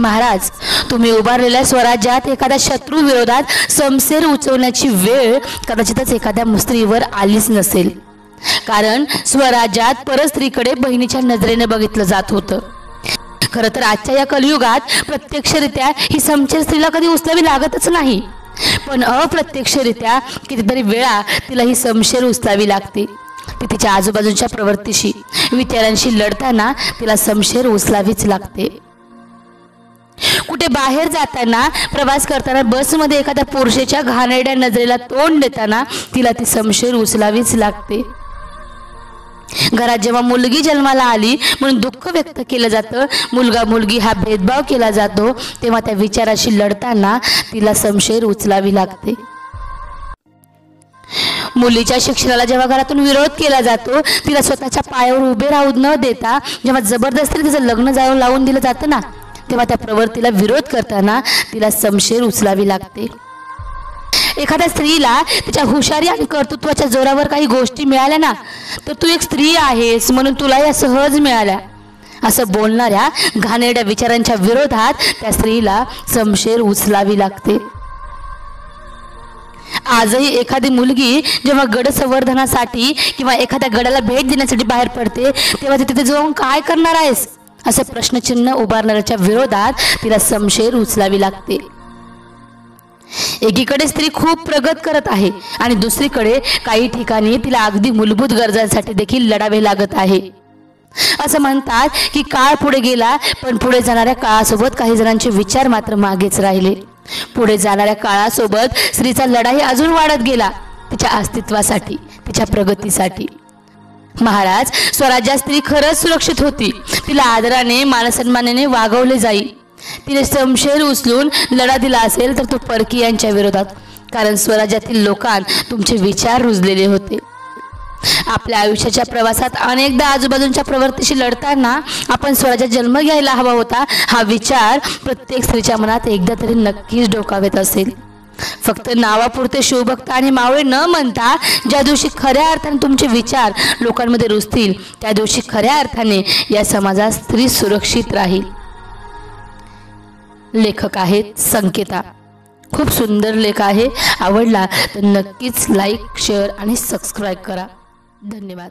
महाराज तुम्ही उभारलेल्या स्वराज्यात एखाद्या शत्रू विरोधात समसेर उचवण्याची वेळ कदाचितच एखाद्या स्त्रीवर आलीच नसेल. कारण स्वराज्यात परस्त्रीकडे बहिणीच्या नजरेने बघितलं जात होतं. खरं तर आजच्या या कलियुगात प्रत्यक्षरित्या ही समचेर स्त्रीला कधी उचलावी लागतच नाही. पण अप्रत्यक्षरित्या कितीतरी वेळा तिला ही समशेर उचलावी लागते. ती तिच्या आजूबाजूच्या प्रवृत्तीशी विचारांशी लढताना तिला समशेर उचलावीच लागते. कुठे बाहेर जाताना प्रवास करताना बसमध्ये एखाद्या पुरुषाच्या घाणेरड्या नजरेला तोंड देताना तिला ती समशेर उचलावीच लागते. घरात जेव्हा मुलगी जन्माला आली म्हणून दुःख व्यक्त केलं जातं मुलगा मुलगी हा भेदभाव केला जातो तेव्हा त्या विचाराशी लढताना तिला समशेर उचलावी लागते. मुलीच्या शिक्षणाला जेव्हा घरातून विरोध केला जातो तिला स्वतःच्या पायावर उभे राहू न देता जेव्हा जबरदस्तीने तिचं लग्न जाऊन लावून दिलं जातं ना तेव्हा त्या प्रवृत्तीला विरोध करताना तिला समशेर उचलावी लागते. एखाद्या स्त्रीला तिच्या हुशारी आणि कर्तृत्वाच्या जोरावर काही गोष्टी मिळाल्या ना तर तू एक स्त्री आहेस म्हणून तुला या सहज मिळाल्या. असं बोलणाऱ्या घाणेरड्या विचारांच्या विरोधात त्या स्त्रीला समशेर उचलावी लागते. आजही एखादी मुलगी जेव्हा गड संवर्धनासाठी किंवा एखाद्या गडाला भेट देण्यासाठी बाहेर पडते तेव्हा तिथे जाऊन काय करणार आहेस? असे प्रश्नचिन्ह उभारणाऱ्याच्या विरोधात तिला समशेर उचलावी लागते. एकीकडे स्त्री खूप प्रगत करत आहे आणि दुसरीकडे काही ठिकाणी तिला अगदी मूलभूत गरजांसाठी देखील लढावे लागत आहे. असं म्हणतात की काळ पुढे गेला पण पुढे जाणाऱ्या काळासोबत काही जणांचे विचार मात्र मागेच राहिले. पुढे जाणाऱ्या काळासोबत स्त्रीचा लढाई अजून वाढत गेला तिच्या अस्तित्वासाठी तिच्या प्रगतीसाठी. महाराज स्वराज्यात स्त्री खरंच सुरक्षित होती. तिला आदराने मानसन्मानाने वागवले जाई. तिने समशेर उचलून लढा दिला असेल तर तो परकीयांच्या विरोधात. कारण स्वराज्यातील लोकांत तुमचे विचार रुजलेले होते. आपल्या आयुष्याच्या प्रवासात अनेकदा आजूबाजूच्या प्रवृत्तीशी लढताना आपण स्वराज्यात जन्म घ्यायला हवा होता हा विचार प्रत्येक स्त्रीच्या मनात एकदा तरी नक्कीच डोकावेत असेल. फक्त नावापुरते शिवभक्त आणि मावळे न म्हणता ज्या दिवशी खऱ्या अर्थाने तुमचे विचार लोकांमध्ये रुजतील त्या दिवशी खऱ्या अर्थाने या समाजात स्त्री सुरक्षित राहील. लेखक आहेत संकेता. खूप सुंदर लेख आहे. आवडला तर नक्कीच लाईक शेअर आणि सबस्क्राईब करा. धन्यवाद.